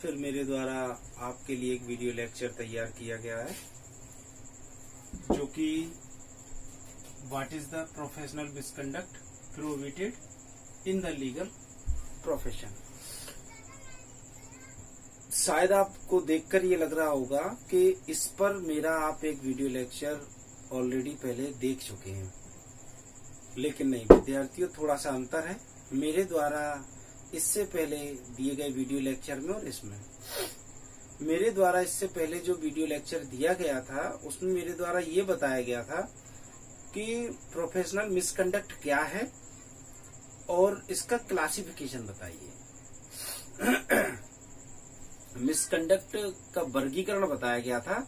फिर मेरे द्वारा आपके लिए एक वीडियो लेक्चर तैयार किया गया है, जो कि what is the professional misconduct prohibited in the legal profession शायद आपको देखकर ये लग रहा होगा कि इस पर मेरा आप एक वीडियो लेक्चर ऑलरेडी पहले देख चुके हैं। लेकिन नहीं, विद्यार्थियों, थोड़ा सा अंतर है। मेरे द्वारा इससे पहले दिए गए वीडियो लेक्चर में और इसमें। मेरे द्वारा इससे पहले जो वीडियो लेक्चर दिया गया था, उसमें मेरे द्वारा ये बताया गया था कि प्रोफेशनल मिसकंडक्ट क्या है और इसका क्लासिफिकेशन बताइए। मिसकंडक्ट का वर्गीकरण बताया गया था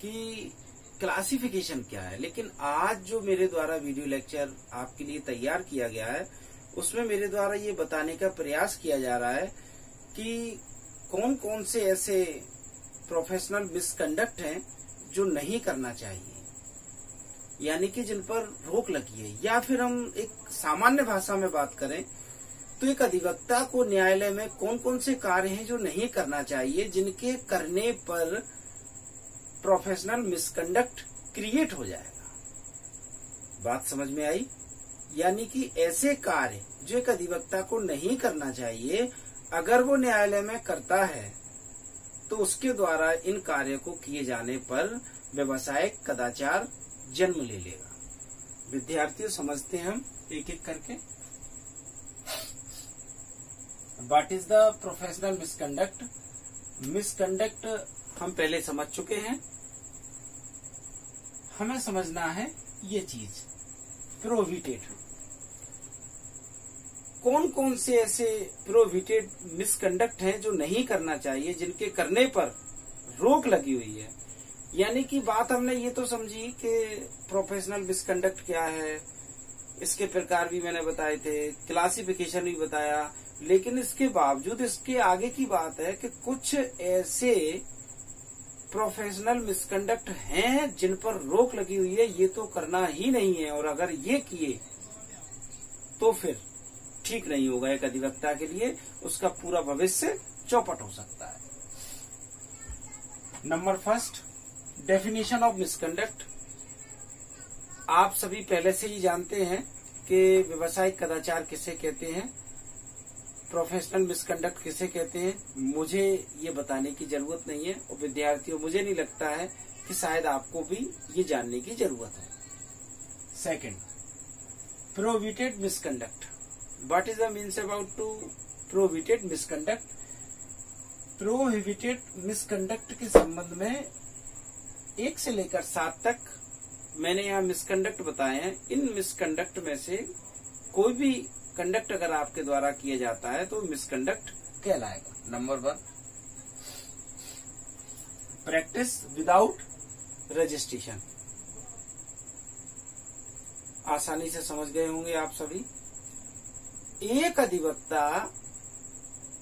कि क्लासिफिकेशन क्या है। लेकिन आज जो मेरे द्वारा वीडियो लेक्चर आपके लिए तैयार किया गया है उसमें मेरे द्वारा ये बताने का प्रयास किया जा रहा है कि कौन कौन से ऐसे प्रोफेशनल मिसकंडक्ट हैं जो नहीं करना चाहिए। यानी कि जिन पर रोक लगी है। या फिर हम एक सामान्य भाषा में बात करें तो एक अधिवक्ता को न्यायालय में कौन कौन से कार्य हैं जो नहीं करना चाहिए, जिनके करने पर प्रोफेशनल मिसकंडक्ट क्रिएट हो जाएगा। बात समझ में आई? यानी कि ऐसे कार्य जो एक अधिवक्ता को नहीं करना चाहिए, अगर वो न्यायालय में करता है तो उसके द्वारा इन कार्यों को किए जाने पर व्यवसायिक कदाचार जन्म ले लेगा। विद्यार्थियों, समझते हैं हम एक एक करके? What is the professional misconduct misconduct हम पहले समझ चुके हैं। हमें समझना है ये चीज़ प्रोविटेड कौन कौन से ऐसे प्रोविटेड मिसकंडक्ट हैं जो नहीं करना चाहिए, जिनके करने पर रोक लगी हुई है? यानी कि बात हमने ये तो समझी कि प्रोफेशनल मिसकंडक्ट क्या है, इसके प्रकार भी मैंने बताए थे क्लासिफिकेशन भी बताया, लेकिन इसके बावजूद इसके आगे की बात है कि कुछ ऐसे प्रोफेशनल मिसकंडक्ट हैं जिन पर रोक लगी हुई है, ये तो करना ही नहीं है, और अगर ये किए तो फिर? ठीक नहीं होगा एक अधिवक्ता के लिए, उसका पूरा भविष्य चौपट हो सकता है। Number first definition of misconduct आप सभी पहले से ही जानते हैं कि व्यवसायिक कदाचार किसे कहते हैं प्रोफेशनल मिसकंडक्ट किसे कहते हैं। मुझे ये बताने की ज़रूरत नहीं है और विद्यार्थियों, मुझे नहीं लगता है कि शायद आपको भी ये जानने की ज़रूरत है। Second prohibited misconduct what is the means about to prohibited misconduct? Prohibited misconduct के संबंध में एक से लेकर सात तक मैंने यहाँ मिसकंडक्ट बताए हैं। इन मिसकंडक्ट में से कोई भी कंडक्ट अगर आपके द्वारा किया जाता है तो मिसकंडक्ट कहलाएगा। Number one practice without registration आसानी से समझ गए होंगे आप सभी। एक अधिवक्ता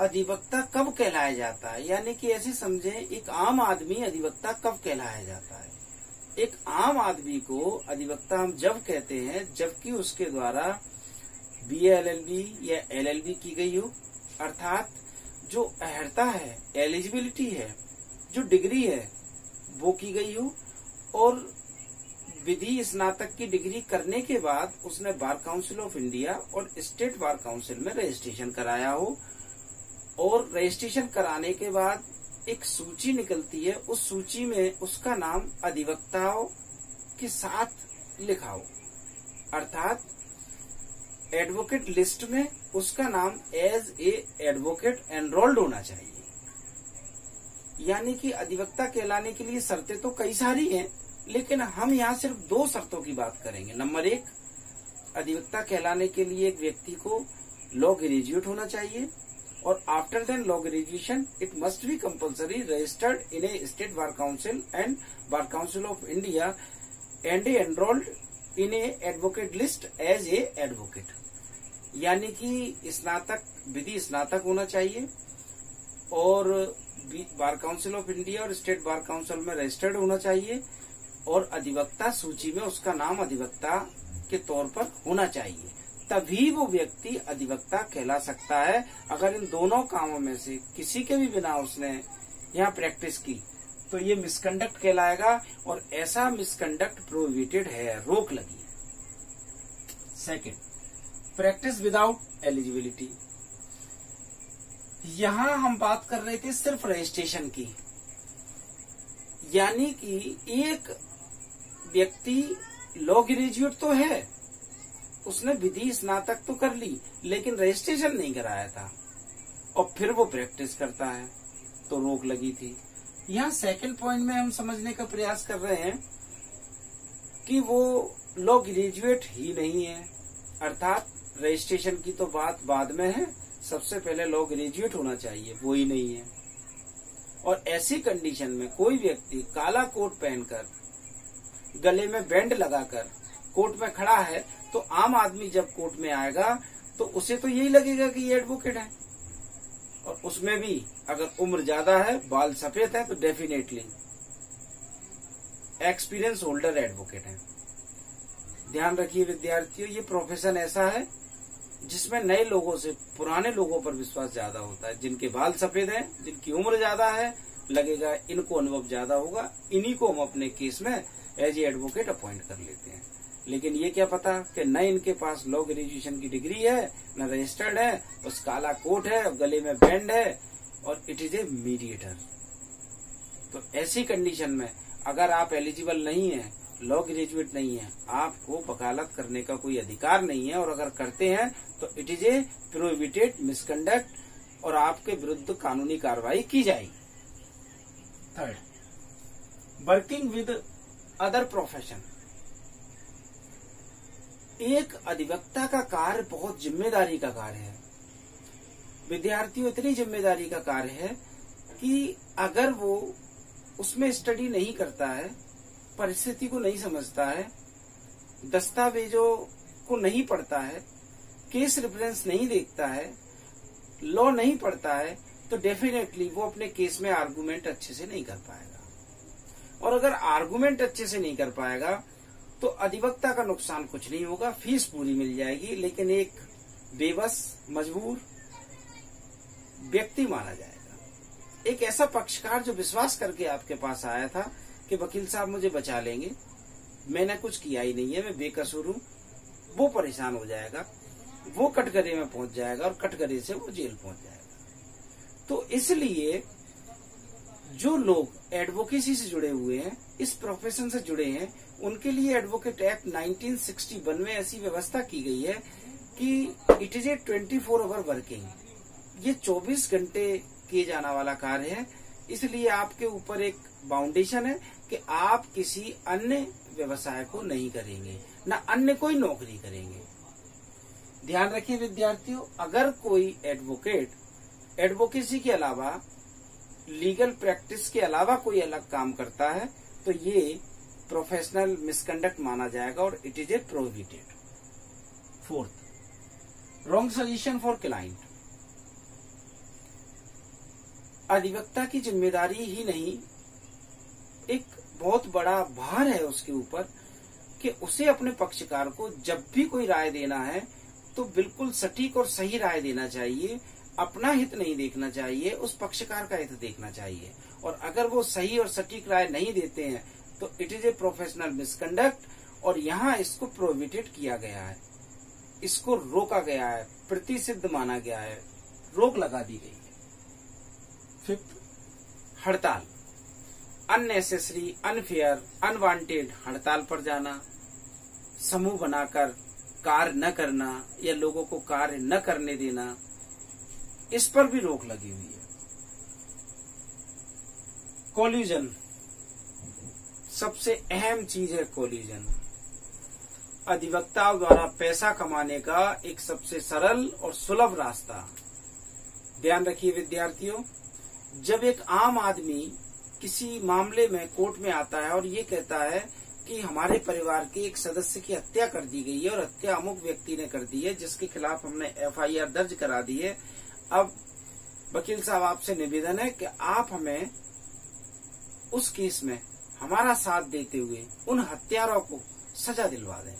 अधिवक्ता कब कहलाया जाता है? यानी कि ऐसे समझे, एक आम आदमी अधिवक्ता कब कहलाया जाता है? एक आम आदमी को अधिवक्ता हम जब कहते हैं, जबकि उसके द्वारा बी एल एल बी या एल एल बी की गई हो। अर्थात, जो अहर्ता है एलिजिबिलिटी है, जो डिग्री है, वो की गई हो। और विधि स्नातक की डिग्री करने के बाद उसने बार काउंसिल ऑफ़ इंडिया और स्टेट बार काउंसिल में रजिस्ट्रेशन कराया हो। और रजिस्ट्रेशन कराने के बाद एक सूची निकलती है। उस सूची में उसका नाम अधिवक्ताओं के साथ लिखा हो। अर्थात एडवोकेट लिस्ट में उसका नाम एज ए एडवोकेट एनरोल्ड होना चाहिए। यानी कि अधिवक्ता कहलाने के लिए शर्तें तो कई सारी हैं। लेकिन हम यहाँ सिर्फ़ दो शर्तों की बात करेंगे। नंबर एक, अधिवक्ता कहलाने के लिए एक व्यक्ति को लॉ ग्रेजुएट होना चाहिए और after then law graduation it must be compulsory registered in a state bar council and bar council of India and enrolled in a advocate list as a advocate यानी कि स्नातक, विधि स्नातक होना चाहिए और बार काउंसिल ऑफ़ इंडिया और state bar council में रजिस्टर्ड होना चाहिए। और अधिवक्ता सूची में उसका नाम अधिवक्ता के तौर पर होना चाहिए। तभी वो व्यक्ति अधिवक्ता कहला सकता है। अगर इन दोनों कामों में से किसी के भी बिना उसने यहाँ प्रैक्टिस की तो ये मिसकंडक्ट कहलाएगा और ऐसा मिसकंडक्ट प्रोहिबिटेड है, रोक लगी है। सेकेंड प्रैक्टिस विदाउट एलिजिबिलिटी यहाँ हम बात कर रहे थे सिर्फ़ रजिस्ट्रेशन की। यानी कि एक व्यक्ति लॉ ग्रेजुएट तो है। उसने विधि स्नातक तो कर ली, लेकिन रजिस्ट्रेशन नहीं कराया था। और फिर वो प्रैक्टिस करता है तो रोक लगी थी। यहाँ सेकंड पॉइंट में हम समझने का प्रयास कर रहे हैं कि वो लॉ ग्रेजुएट ही नहीं है। अर्थात रजिस्ट्रेशन की तो बात बाद में है। सबसे पहले लॉ ग्रेजुएट होना चाहिए, वो ही नहीं है। और ऐसी कंडीशन में कोई व्यक्ति काला कोट पहनकर गले में बैंड लगाकर कोर्ट में खड़ा है तो आम आदमी जब कोर्ट में आएगा तो उसे तो यही लगेगा कि ये एडवोकेट है। और उसमें भी अगर उम्र ज़्यादा है, बाल सफ़ेद है तो डेफिनेटली एक्सपीरियंस होल्डर एडवोकेट है। ध्यान रखिए विद्यार्थियों, ये प्रोफेशन ऐसा है, जिसमें नए लोगों से, पुराने लोगों पर विश्वास ज़्यादा होता है। जिनके बाल सफ़ेद हैं, जिनकी उम्र ज़्यादा है, लगेगा इनको अनुभव ज़्यादा होगा, इन्हीं को हम अपने केस में एज ए एडवोकेट अपॉइंट कर लेते हैं। लेकिन ये क्या पता कि न इनके पास लॉ ग्रेजुएशन की डिग्री है, न रजिस्टर्ड है, उस काला कोट है, गले में बैंड है, और इट इज़ ए मीडिएटर तो ऐसी कंडीशन में अगर आप एलिजिबल नहीं है लॉ ग्रेजुएट नहीं है, आपको वकालत करने का कोई अधिकार नहीं है, और अगर करते हैं तो it is a prohibited misconduct और आपके विरुद्ध कानूनी कार्रवाई की जाएगी। Third working with other profession एक अधिवक्ता का कार्य बहुत ज़िम्मेदारी का कार्य है। विद्यार्थियों इतनी ज़िम्मेदारी का कार्य है कि अगर वो उसमें स्टडी नहीं करता है, परिस्थिति को नहीं समझता है, दस्तावेजों को नहीं पढ़ता है केस रेफरेंस नहीं देखता है लॉ नहीं पढ़ता है तो डेफिनेटली वो अपने केस में आर्गुमेंट अच्छे से नहीं कर पाएगा। और अगर आर्गुमेंट अच्छे से नहीं कर पाएगा तो अधिवक्ता का नुकसान कुछ नहीं होगा, फ़ीस पूरी मिल जाएगी, लेकिन एक बेबस, मजबूर व्यक्ति माना जाएगा। एक ऐसा पक्षकार जो विश्वास करके आपके पास आया था कि वकील साहब मुझे बचा लेंगे, मैंने कुछ किया ही नहीं है, मैं बेकसूर हूँ, वो परेशान हो जाएगा, वो कटघरे में पहुँच जाएगा और कटघरे से वो जेल पहुँच जाएगा। तो इसलिए जो लोग एडवोकेसी से जुड़े हुए हैं, इस प्रोफेशन से जुड़े हैं, उनके लिए एडवोकेट एक्ट 1961 में ऐसी व्यवस्था की गई है कि it is a 24 four hour working ये 24 घंटे किए जाने वाला कार्य है। इसलिए आपके ऊपर एक बाउंडेशन है कि आप किसी अन्य व्यवसाय को नहीं करेंगे, न अन्य कोई नौकरी करेंगे। ध्यान रखिए विद्यार्थियों, अगर कोई एडवोकेट एडवोकेसी के अलावा लीगल प्रैक्टिस के अलावा कोई अलग काम करता है तो ये प्रोफेशनल मिसकंडक्ट माना जाएगा और it is a prohibited. Fourth, wrong suggestion for client. अधिवक्ता की ज़िम्मेदारी ही नहीं, एक बहुत बड़ा भार है उसके ऊपर कि उसे अपने पक्षकार को जब भी कोई राय देना है तो बिल्कुल सटीक और सही राय देना चाहिए अपना हित नहीं देखना चाहिए उस पक्षकार का हित देखना चाहिए। और अगर वो सही और सटीक राय नहीं देते हैं तो it is a professional misconduct और यहाँ इसको प्रोहिबिटेड किया गया है। इसको रोका गया है प्रतिसिद्ध माना गया है रोक लगा दी गई है। फिफ्थ हड़ताल। अननेसेसरी अनफेयर अनवांटेड हड़ताल पर जाना समूह बनाकर कार्य न करना या लोगों को कार्य न करने देना इस पर भी रोक लगी हुई है। कोल्यूजन सबसे अहम चीज़ है कोलिजन अधिवक्ताओं द्वारा पैसा कमाने का एक सबसे सरल और सुलभ रास्ता। ध्यान रखिए विद्यार्थियों, जब एक आम आदमी किसी मामले में कोर्ट में आता है और ये कहता है कि हमारे परिवार के एक सदस्य की हत्या कर दी गई है और हत्या अमुक व्यक्ति ने कर दी है जिसके खिलाफ हमने एफआईआर दर्ज करा दी है अब वकील साहब आपसे निवेदन है कि आप हमें उस केस में हमारा साथ देते हुए उन हत्यारों को सजा दिलवा दें।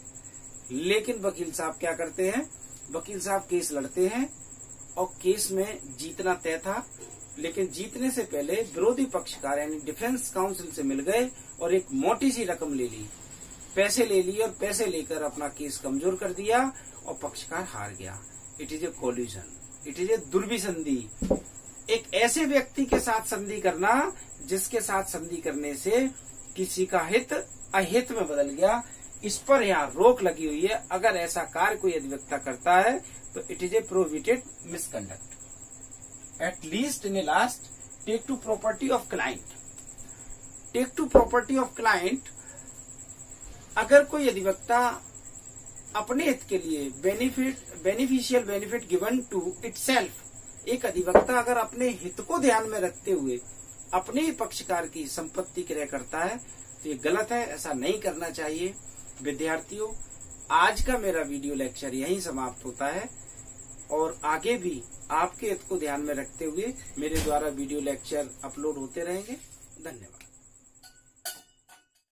लेकिन वकील साहब क्या करते हैं? वकील साहब केस लड़ते हैं और केस में जीतना तय था, लेकिन जीतने से पहले विरोधी पक्षकार यानी डिफेंस काउंसिल से मिल गए और एक मोटी सी रकम ले ली। पैसे ले लिए और पैसे लेकर अपना केस कमज़ोर कर दिया और पक्षकार हार गया। It is a collusion it is a दुर्विसंधि एक ऐसे व्यक्ति के साथ संधि करना, जिसके साथ संधि करने से किसी का हित, अहित में बदल गया। इस पर यहाँ रोक लगी हुई है। अगर ऐसा कार्य कोई अधिवक्ता करता है तो it is a prohibited misconduct. At least in a last take to property of client take to property of client अगर कोई अधिवक्ता अपने हित के लिए benefit beneficial benefit given to it एक अधिवक्ता अगर अपने हित को ध्यान में रखते हुए अपने ही पक्षकार की संपत्ति क्रय करता है तो ये गलत है, ऐसा नहीं करना चाहिए। विद्यार्थियों, आज का मेरा वीडियो लेक्चर यहीं समाप्त होता है। और आगे भी आपके हित को ध्यान में रखते हुए मेरे द्वारा वीडियो लेक्चर अपलोड होते रहेंगे। धन्यवाद।